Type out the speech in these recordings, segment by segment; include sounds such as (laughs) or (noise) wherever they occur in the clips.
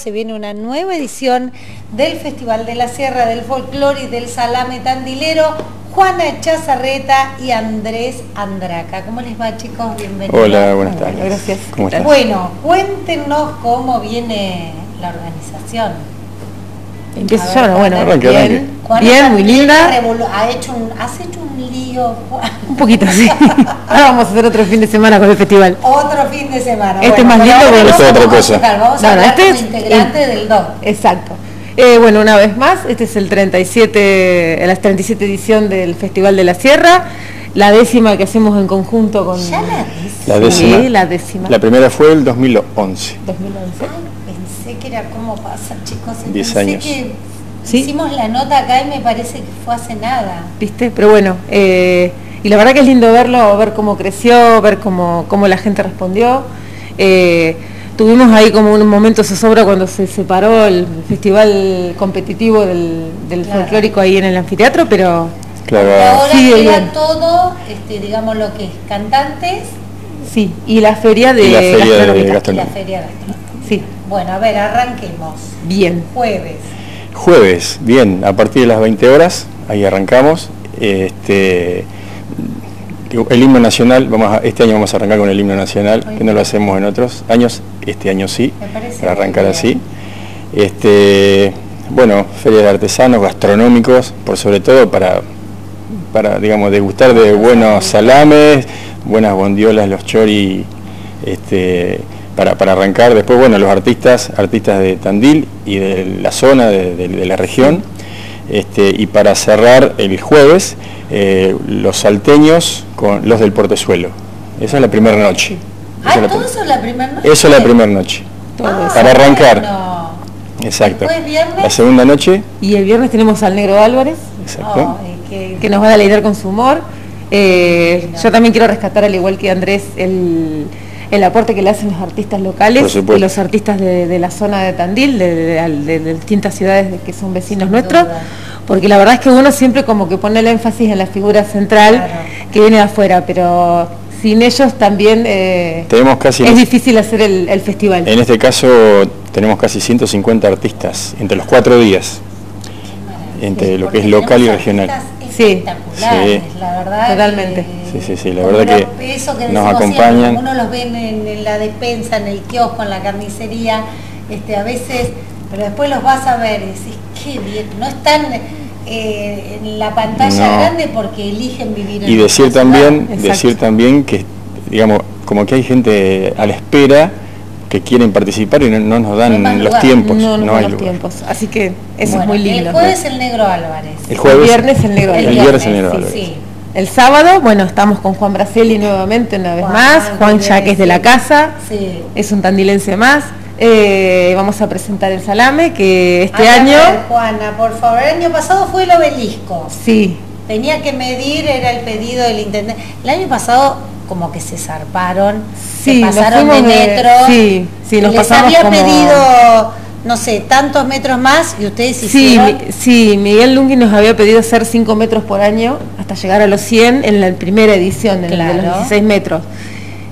Se viene una nueva edición del Festival de la Sierra del Folclore y del Salame Tandilero. Juana Chazarreta y Andrés Andraca. ¿Cómo les va, chicos? Bienvenidos. Hola, buenas tardes. gracias. Bueno, cuéntenos cómo viene la organización. Empiezo yo, bueno, Arranque, bien, bien, muy linda, Ha hecho un, has hecho (laughs) un poquito así. Ahora vamos a hacer otro fin de semana con el festival. Otro fin de semana. Este es más pero lindo Esto es otra vamos a cosa. Vamos a No, hablar este como es integrante del DOC. Exacto. Eh, bueno, una vez más, este es el 37, la 37 edición del Festival de la Sierra, la décima que hacemos en conjunto con... Ya la dice. La décima. Sí, la décima. La primera fue el 2011. 2011. Ay, pensé que era como pasa, chicos. Diez Pensé años. que ¿Sí? hicimos la nota acá y me parece que fue hace nada. ¿Viste? Pero bueno, eh, y la verdad que es lindo verlo, ver cómo creció, ver cómo, cómo la gente respondió. Eh, tuvimos ahí como un momento zozobra cuando se separó el festival competitivo del, del Claro. folclórico ahí en el anfiteatro, pero Claro. Ahora Sigue queda bien. todo, este, digamos lo que es cantantes sí, y la feria de Y la feria de gastronómica. y la feria gastronómica. Sí, Bueno, a ver, arranquemos. bien. Jueves. Jueves, bien, a partir de las 20 horas, ahí arrancamos. Este, el himno nacional, vamos a- este año vamos a arrancar con el himno nacional, que no lo hacemos en otros años, este año sí, para arrancar así. Este, bueno, feria de artesanos, gastronómicos, por sobre todo para, para digamos, degustar de buenos salames, buenas bondiolas, los chori, este, para, para arrancar. Después, bueno, los artistas, artistas de Tandil y de la zona, de, de- de la región. Este, y para cerrar el jueves, eh, los salteños con los del Portezuelo. Esa es la primera noche. Esa Ah, es la todo prim- eso es la primera noche. eso es la primera noche. Todo Ah, eso. Para arrancar. bueno. Exacto. Después, viernes. La segunda noche, Y el viernes tenemos al Negro Álvarez, exacto. Ay, qué- que nos va a deleitar con su humor. Eh, yo también quiero rescatar, al igual que Andrés, el, el aporte que le hacen los artistas locales y los artistas de, de la zona de Tandil, de, de- de- de distintas ciudades de- que son vecinos Sin nuestros, duda. porque la verdad es que uno siempre como que pone el énfasis en la figura central Claro. que viene de afuera, pero sin ellos también eh, Tenemos casi, es difícil hacer el, el festival. en este caso, tenemos casi 150 artistas entre los cuatro días, entre lo que es local y regional. Espectaculares, Sí. la verdad. Totalmente. que- Sí, sí, sí, la verdad que eso que nos decimos acompañan. siempre, uno los ve en, en la despensa, en el kiosco, en la carnicería, este, a veces, pero después los vas a ver y decís, qué bien, no están eh, en la pantalla No. grande porque eligen vivir en Y decir ciudad. también, Exacto. decir también que, digamos, como que hay gente a la espera que quieren participar y no, no nos dan No los lugar. tiempos. no, no, no hay hay los lugar. tiempos. Así que eso Bueno, es muy lindo. El jueves el Negro Álvarez. El jueves. viernes el Negro El Álvarez. viernes el Negro sí, Álvarez. sí. El sábado, bueno, estamos con Juan Braceli nuevamente una vez Juan, más. Juan ya que es de la casa, Sí. es un tandilense más. Eh, vamos a presentar el salame que este Ay, año, ver, Juana, por favor, el año pasado fue el obelisco. sí, Tenía que medir, era el pedido del intendente. El año pasado como que se zarparon, Sí, se pasaron de metro. sí, sí, nos Les pasamos había como- pedido, no sé, tantos metros más y ustedes sí, hicieron. mi- sí, Miguel Lungui nos había pedido hacer 5 metros por año hasta llegar a los 100 en la primera edición de, de Claro. los 16 metros.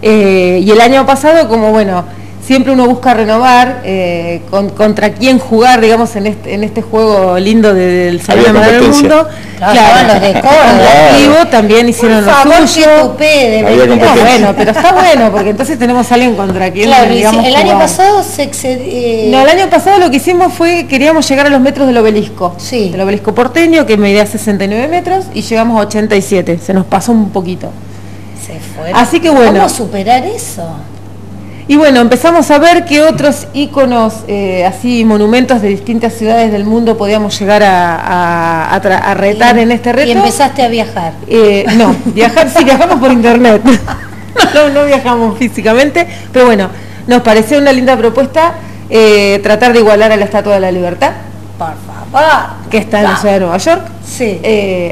Eh, y el año pasado, como bueno, siempre uno busca renovar eh, con- contra quién jugar, digamos, en este, en este juego lindo de- del Salón Amador del. Mundo. Claro, los de Córdoba. También hicieron por favor, lo suyo. tupé de. No, bueno, pero está bueno, porque entonces tenemos a alguien contra quien Claro, digamos, el año jugar. pasado se excedió. No, el año pasado lo que hicimos fue, queríamos llegar a los metros del obelisco. Sí. Del obelisco porteño, que medía 69 metros, y llegamos a 87. Se nos pasó un poquito. se fueron. Así que bueno. ¿Cómo superar eso? Y bueno, empezamos a ver qué otros íconos, eh, así monumentos de distintas ciudades del mundo podíamos llegar a, a- a tra- a retar Y- en este reto. Y empezaste a viajar. Eh, no, (laughs) viajar sí, viajamos por internet. (laughs) no, no viajamos físicamente, pero bueno, nos pareció una linda propuesta eh, tratar de igualar a la Estatua de la Libertad, Por favor. que está en la ciudad de Nueva York. Sí.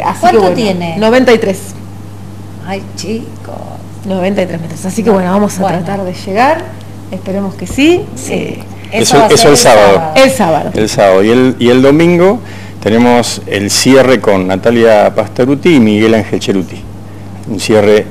Así ¿Cuánto que bueno, tiene? 93. Ay, chicos. 93 metros. Así que bueno, vamos a Bueno. tratar de llegar. Esperemos que sí. Eh, Eso- eso el sábado. el sábado. El sábado. Y el, y el domingo tenemos el cierre con Natalia Pastoruti y Miguel Ángel Cheruti. Un cierre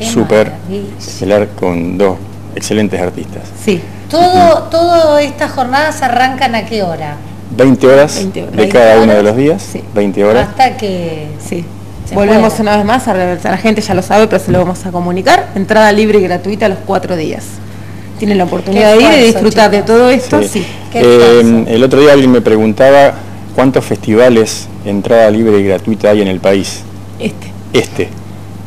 súper estelar con dos excelentes artistas. Sí. Todo, Todas estas jornadas arrancan a qué hora? 20 horas, 20 horas. de cada uno de los días, sí. 20 horas. Hasta que... Sí. Volvemos una vez más a la gente ya lo sabe, pero se lo vamos a comunicar. Entrada libre y gratuita los cuatro días. Tienen la oportunidad de ir y disfrutar de todo esto. Sí. Eh, el otro día alguien me preguntaba cuántos festivales entrada libre y gratuita hay en el país. Este. Este,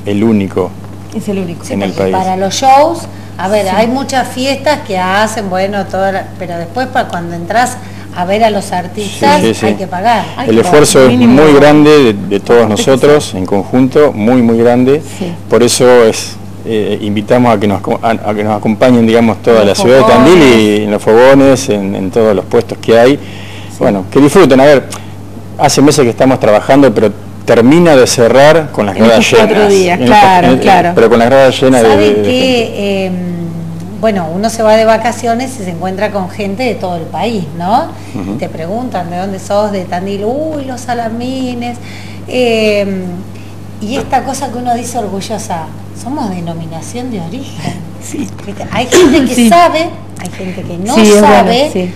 el único. Es el único. en el país. Para los shows, a ver, hay muchas fiestas que hacen, bueno, todo, pero después para cuando entras a ver a los artistas hay que pagar. el esfuerzo es muy grande de, todos nosotros en conjunto, muy muy grande. Por eso es eh, invitamos a que nos a, que nos acompañen, digamos, toda la ciudad de Tandil y en los fogones, en, todos los puestos que hay. Bueno, que disfruten. A ver, hace meses que estamos trabajando, pero termina de cerrar con las gradas llenas. Días, claro, claro. Pero con las gradas llenas de, bueno, uno se va de vacaciones y se encuentra con gente de todo el país, ¿no? te preguntan de dónde sos, de Tandil, uy, los salamines. Em, y esta cosa que uno dice orgullosa, somos denominación de origen. Sí. Hay gente que sabe, hay gente que no sabe.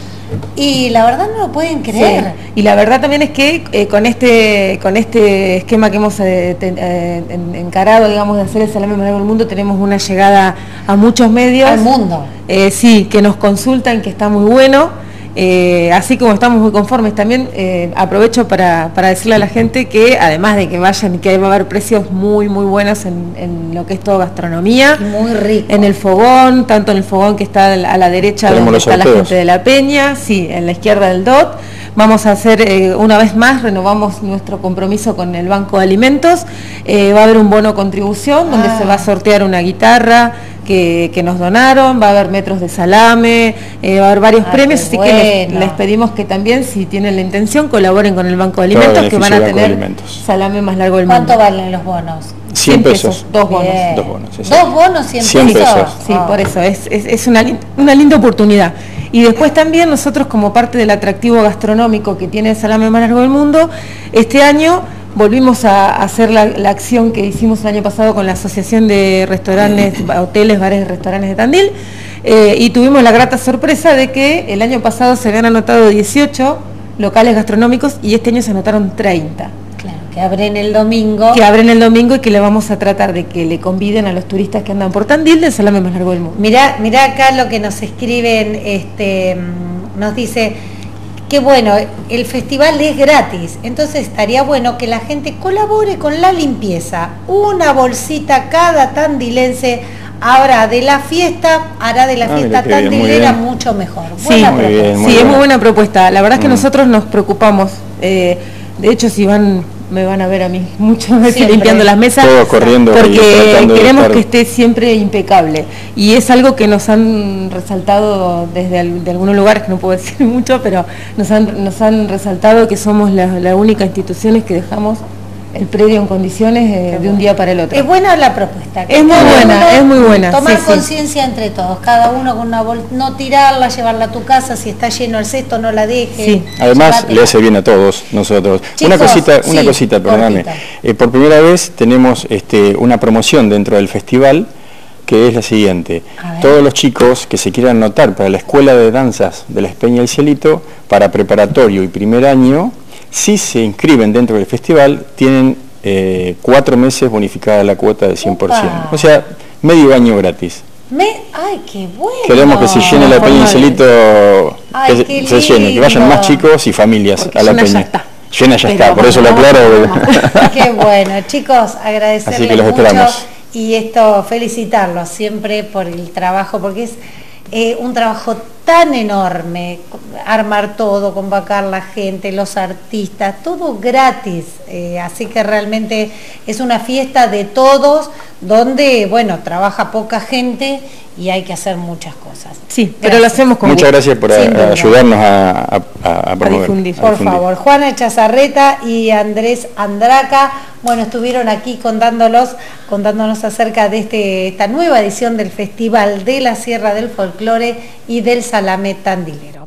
Y la verdad no lo pueden creer. Y la verdad también es que eh, con este con este esquema que hemos eh, eh, encarado, digamos, de hacer el salame más del mundo, tenemos una llegada a muchos medios. Al mundo. sí, que nos consultan, que está muy bueno. Eh, así como estamos muy conformes, también eh, aprovecho para, decirle a la gente que además de que vayan y que va a haber precios muy muy buenos en, lo que es todo gastronomía, muy rico. en el fogón, tanto en el fogón que está a la derecha donde está la gente de la Peña, sí, en la izquierda del DOT. Vamos a hacer eh, una vez más, renovamos nuestro compromiso con el Banco de Alimentos. va a haber un bono contribución donde se va a ah. sortear una guitarra, que, nos donaron, va a haber metros de salame, eh, va a haber varios ah, premios, así que les, pedimos que también, si tienen la intención, colaboren con el Banco de Alimentos, que van a tener salame más largo del mundo. ¿Cuánto valen los bonos? 100 pesos. Dos bonos. Dos bonos, ¿Dos bonos 100, pesos? Sí, por eso, es, es, una, una linda oportunidad. Y después también nosotros como parte del atractivo gastronómico que tiene el salame más largo del mundo, este año volvimos a hacer la, acción que hicimos el año pasado con la Asociación de Restaurantes, (laughs) Hoteles, Bares y Restaurantes de Tandil eh, y tuvimos la grata sorpresa de que el año pasado se habían anotado 18 locales gastronómicos y este año se anotaron 30. Claro, que abren el domingo. Que abren el domingo y que le vamos a tratar de que le conviden a los turistas que andan por Tandil del salame más largo del mundo. Mirá, mirá acá lo que nos escriben, este, mm, nos dice que bueno, el festival es gratis, entonces estaría bueno que la gente colabore con la limpieza. Una bolsita cada tandilense habrá de la fiesta, hará de la ah, fiesta tandilera mucho mejor. sí, sí es muy buena propuesta. La verdad es que mm. nosotros nos preocupamos. Eh, de hecho, si van me van a ver a mí (laughs) mucho limpiando las mesas corriendo porque queremos que esté siempre impecable. Y es algo que nos han resaltado desde de algunos lugares que no puedo (laughs) decir mucho pero nos han, nos han resaltado que somos las la única instituciones que dejamos el predio en condiciones de un día para el otro. Es buena la propuesta. Es muy buena, es muy buena. Tomar conciencia entre todos, cada uno con una bolsa, no tirarla, llevarla a tu casa, si está lleno el cesto no la dejes. Además le hace bien a todos nosotros. una cosita, una cosita, perdóname. Eh, por primera vez tenemos este, una promoción dentro del festival que es la siguiente. Todos los chicos que se quieran anotar para la Escuela de Danzas de la Espeña y el Cielito, para preparatorio y primer año, si se inscriben dentro del festival, tienen eh, cuatro meses bonificada la cuota de 100%. O sea, medio año gratis. ¡Ay, qué bueno! Queremos que se llene la peña que se, llene, que vayan más chicos y familias a la peña. Ya está. Llena ya está, por eso lo aclaro. (laughs) qué bueno, chicos, agradecerles mucho y esto felicitarlos siempre por el trabajo, porque es eh, un trabajo tan enorme, armar todo, convocar la gente, los artistas, todo gratis. Eh, así que realmente es una fiesta de todos, donde, bueno, trabaja poca gente y hay que hacer muchas cosas. Sí, pero lo hacemos con Muchas gracias por ayudarnos a, a, promover. por favor, Juana Chazarreta y Andrés Andraca, bueno, estuvieron aquí contándolos, contándonos acerca de este, esta nueva edición del Festival de la Sierra del Folclore y del Salame Tandilero.